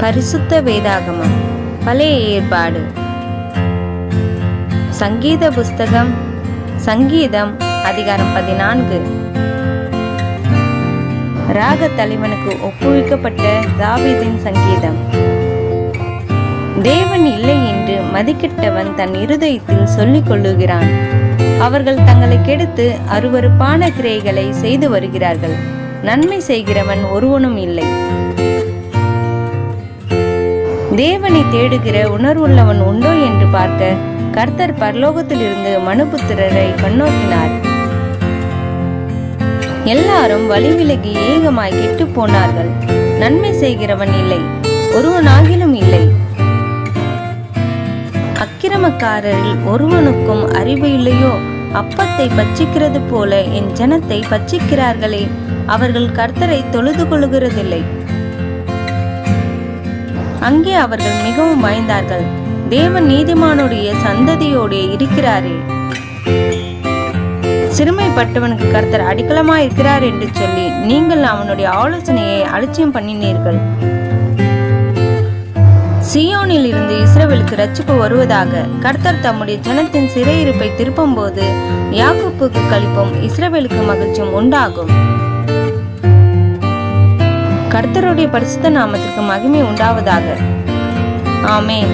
பரிசுத்த வேதாகமம். பழைய ஏற்பாடு. சங்கீத புஸ்தகம் சங்கீதம் அதிகாரம் பதினான்கு. ராக தலைவனுக்கு ஒப்புவிக்கப்பட்ட தாவிதின் சங்கீதம். தேவன் இல்லை என்று மதிக்கிட்டவன் தன் இருதயத்தில் சொல்லிக் கொள்ளுகிறான். அவர்கள் தங்களை கெடுத்து அருவருப்பான கிரைகளை செய்து வருகிறார்கள். நன்மை செய்கிறவன் ஒருவனும் இல்லை. தேவனை தேடுகிற உணர்வுள்ளவன் உண்டோ என்று பார்க்க கர்த்தர் பரலோகத்திலிருந்து மனுபுத்திரரை கண்ணோக்கினார். எல்லாரும் வழி விலகி ஏகமாய் கெட்டு போனார்கள் நன்மை செய்கிறவன் இல்லை ஒருவனாகிலும் இல்லை. அக்கிரமக்காரரில் ஒருவனுக்கும் அறிவு இல்லையோ? அப்பத்தை பச்சிக்கிறது போல என் ஜனத்தை பச்சிக்கிறார்களே அவர்கள் கர்த்தரை தொழுது கொள்கிறதில்லை அங்கே அவர்கள் மிகவும் பயந்தார்கள். தேவன் நீதிமானுடைய சந்ததியோடே இருக்கிறாரே. சிறுமைப்பட்டவனுக்கு கர்த்தர் அடிக்கலமா இருக்கிறார் என்று சொல்லி நீங்கள் அவனுடைய ஆலோசனையை அலட்சியம் பண்ணினீர்கள். சியோனில் இருந்து இஸ்ரேலுக்கு ரட்சிப்பு வருவதாக கர்த்தர் தம்முடைய ஜனத்தின் சிறையிருப்பை திருப்பும்போது யாக்குப்புக்கு கழிப்பும் இஸ்ரவேலுக்கு மகிழ்ச்சியும் உண்டாகும். கர்த்தருடைய பரிசுத்த நாமத்திற்கு மகிமை உண்டாவதாக. ஆமேன்.